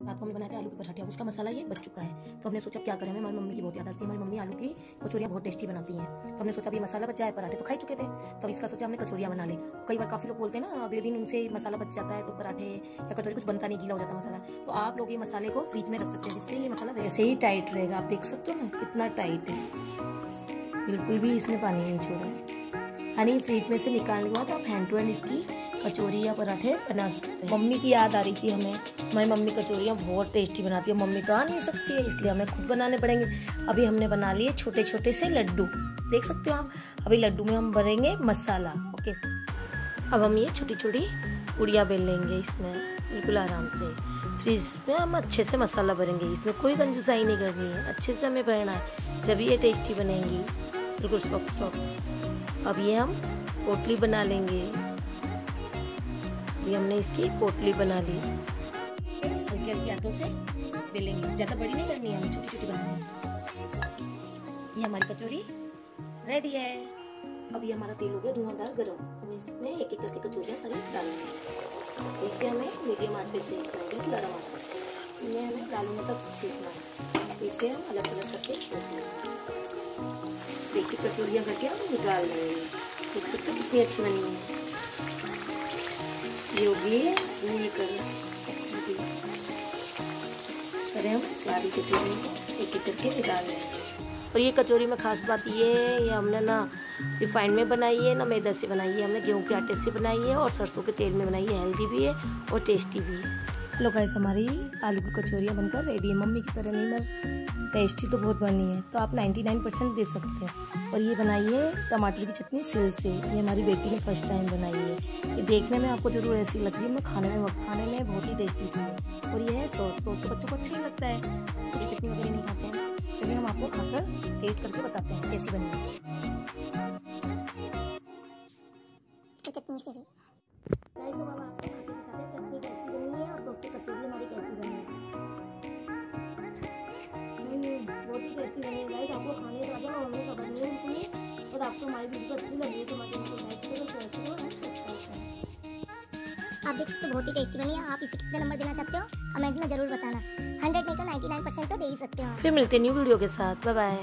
रात को हमने बनाया था आलू के पराठे। उसका मसाला ये बच चुका है। तो हमने सोचा क्या करें? हमें हमारी मम्मी की बहुत याद आती है। हमारी मम्मी आलू की कचौरियाँ बहुत टेस्टी बनाती हैं। तो हमने सोचा अभी मसाला बचा है, पराठे तो खाई चुके थे। तो इसका सोचा, हमने कचौरियाँ बना ली। कई बार काफ़ी लोग बोलते हैं ना, अगले दिन उनसे मसाला बच जाता है तो पराठे या कचौरी कुछ बनता नहीं, गीला हो जाता मसाला। तो आप लोग ये मसाले को फ्रिज में रख सकते हैं, जिससे ये मसाला वैसे ही टाइट रहेगा। आप देख सकते हो ना, कितना टाइट है। बिल्कुल भी इसमें पानी नहीं छोड़ा। है हनी फ्रिज में से निकालने के बाद आप हैंड टू हैंड इसकी कचौरी या पराठे बना सकते हैं। मम्मी की याद आ रही थी हमें, हमारी मम्मी कचौरियाँ बहुत टेस्टी बनाती है। मम्मी तो आ नहीं सकती है, इसलिए हमें खुद बनाने पड़ेंगे। अभी हमने बना लिए छोटे छोटे से लड्डू, देख सकते हो आप? अभी लड्डू में हम भरेंगे मसाला ओके अब हम ये छोटी छोटी उड़िया बेल लेंगे इसमें, बिल्कुल आराम से। फ्रिज में हम अच्छे से मसाला भरेंगे, इसमें कोई कंजूसाई नहीं करनी है, अच्छे से हमें भरना है, जब ये टेस्टी बनेंगी, बिल्कुल सॉफ्ट सॉफ्ट अब ये हम पोटली बना लेंगे। अभी हमने इसकी पोटली बना ली। हल्के हल्के हाथों से बेलेंगे। ज़्यादा बड़ी नहीं करनी है, हमें छोटी छोटी बनानी है। ये हमारी कचौरी रेडी है। अब ये हमारा तेल हो गया धुआंधार गरम। अब इसमें एक एक करके कचौरियाँ सारी डालेंगे इसे हमें मीडियम आँच पे सेकना है गरम आँच इन्हें हमें डालने तक सेकना है। इसे हम अलग अलग करके सेकना देखिए कचौरियाँ करके हम निकाल रहे हैं। देख सकते हो कितनी अच्छी बनी है। ये होगी भूल कर करें हम सारी कचौरी एक एक करके निकाल रहे हैं। और ये कचौरी में खास बात ये है, ये हमने ना रिफाइंड में बनाई है, ना मैदा से बनाई है, हमने गेहूँ के आटे से बनाई है और सरसों के तेल में बनाई है। हेल्दी भी है और टेस्टी भी है। लो गाइस, हमारी आलू की कचौरियाँ बनकर रेडी है। मम्मी की तरह नहीं, मर टेस्टी तो बहुत बनी है। तो आप 99 परसेंट दे सकते हैं। और ये बनाई है टमाटर की चटनी सिल से। ये हमारी बेटी ने फ़र्स्ट टाइम बनाई है। ये देखने में आपको ज़रूर ऐसी लग रही है। खाने में खाने में बहुत ही टेस्टी थी। और ये है सॉस सॉस तो बच्चों को अच्छा ही लगता है। ये चटनी वगैरह नहीं खाते हैं। चलिए हम आपको खाकर टेस्ट करके बताते हैं कैसी बनी है। चटनी से आपको हमारी वीडियो अच्छी लगी तो हमारे चैनल को लाइक करो शेयर करो और सब्सक्राइब करो। आप देख सकते हो बहुत ही टेस्टी बनी है। आप इसे कितने नंबर देना चाहते हो? कमेंट में ज़रूर बताना। हंड्रेड नहीं तो नाइन्टी नाइन परसेंट तो दे ही सकते हो फिर मिलते न्यू वीडियो के साथ। Bye bye